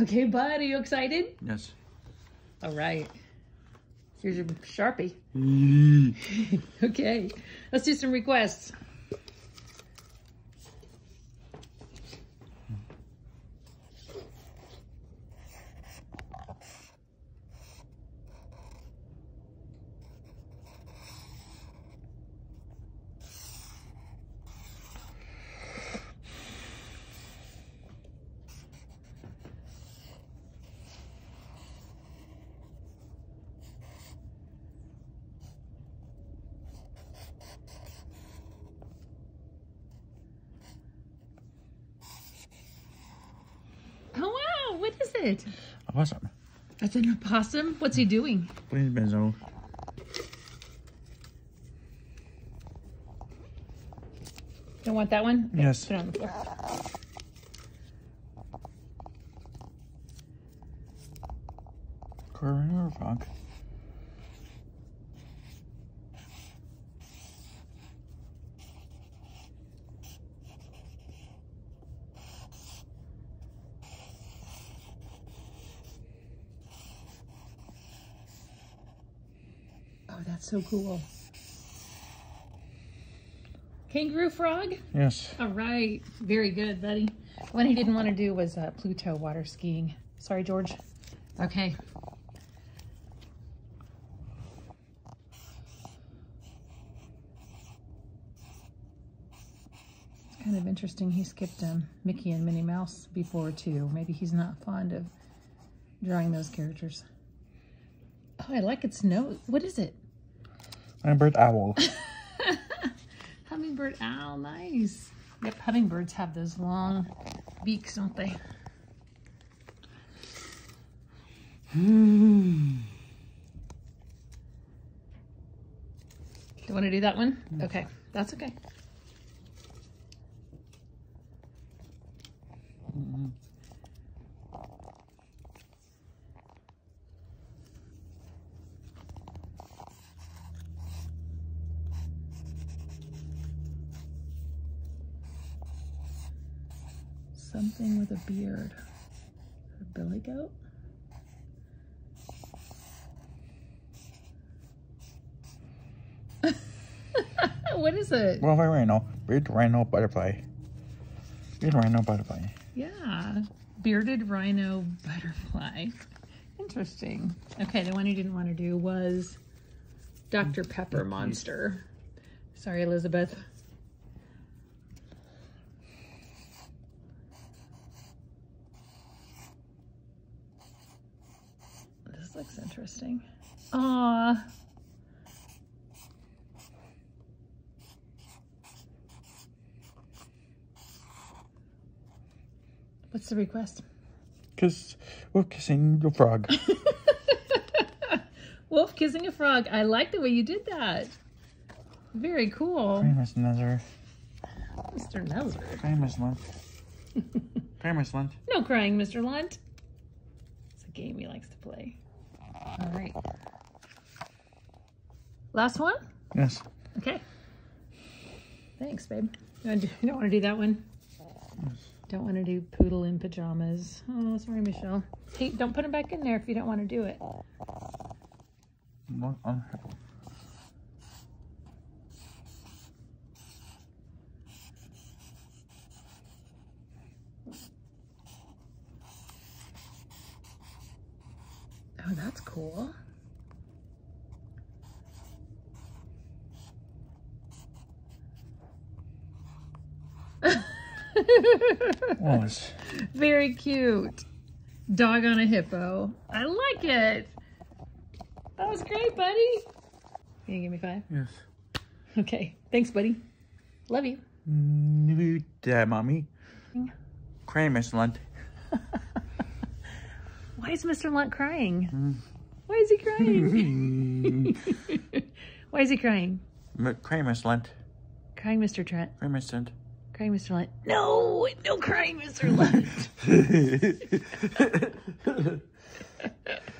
Okay, bud, are you excited? Yes. All right. Here's your Sharpie. okay, let's do some requests. Oh wow, what is it? Awesome. That's an opossum. What's he doing? Please, Benzo. Don't want that one? Okay, Yes. Put it on the floor. Curry or frog? Oh, that's so cool. Kangaroo frog? Yes. All right. Very good, buddy. What he didn't want to do was uh, Pluto water skiing. Sorry, George. Okay. It's kind of interesting. He skipped um, Mickey and Minnie Mouse before, too. Maybe he's not fond of drawing those characters. Oh, I like its nose. What is it? Hummingbird owl. Hummingbird owl, nice. Yep, hummingbirds have those long beaks, don't they? Do you want to do that one? Hmm. Okay, that's okay. Something with a beard. A billy goat? what is it? well, very rhino. Beard rhino butterfly. Beard rhino butterfly. Yeah, bearded rhino butterfly. Interesting. Okay, the one you didn't want to do was Dr. Pepper mm-hmm. monster. Sorry, Elizabeth. Looks interesting. Ah. What's the request? Cause we're kissing the frog. Wolf kissing a frog. I like the way you did that. Very cool. Famous Nether. Mr. Nelson. Famous Lunt. Famous Lunt. No crying, Mr. Lunt. It's a game he likes to play. All right. Last one? Yes. Okay. Thanks, babe. You, do- you don't want to do that one? Don't want to do poodle in pajamas. Oh, sorry, Michelle. Hey, don't put him back in there if you don't want to do it. Look on her. Oh, that's cool. Oh, Very cute. Dog on a hippo. I like it. That was great, buddy. Can you give me five? yes. Okay. Thanks, buddy. Love you. New dad, mommy. Famous Lunt. Why is Mr. Lunt crying? Hmm. Why is he crying? Why is he crying? Famous Lunt. Crying, Mr. Trent. Famous Lunt. Crying, Mr. Lunt. No, no crying, Mr. Lunt.